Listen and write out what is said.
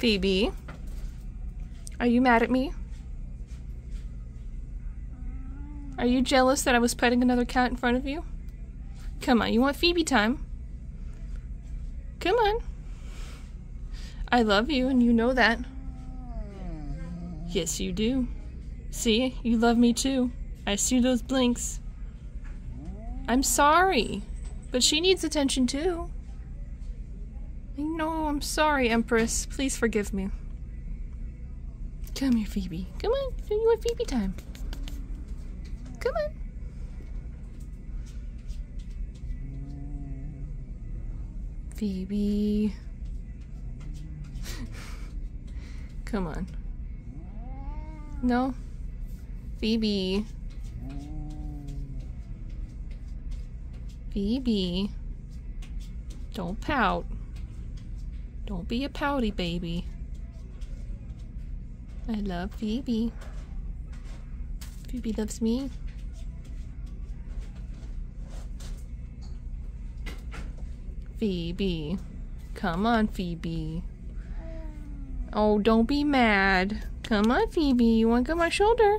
Phoebe, are you mad at me? Are you jealous that I was petting another cat in front of you? Come on, you want Phoebe time? Come on. I love you, and you know that. Yes, you do. See, you love me too. I see those blinks. I'm sorry, but she needs attention too. Know, I'm sorry, Empress. Please forgive me. Come here, Phoebe. Come on, you want Phoebe time. Come on. Phoebe. Come on. No? Phoebe. Phoebe. Don't pout. Don't be a pouty baby. I love Phoebe. Phoebe loves me. Phoebe. Come on, Phoebe. Oh, don't be mad. Come on, Phoebe. You want to go my shoulder?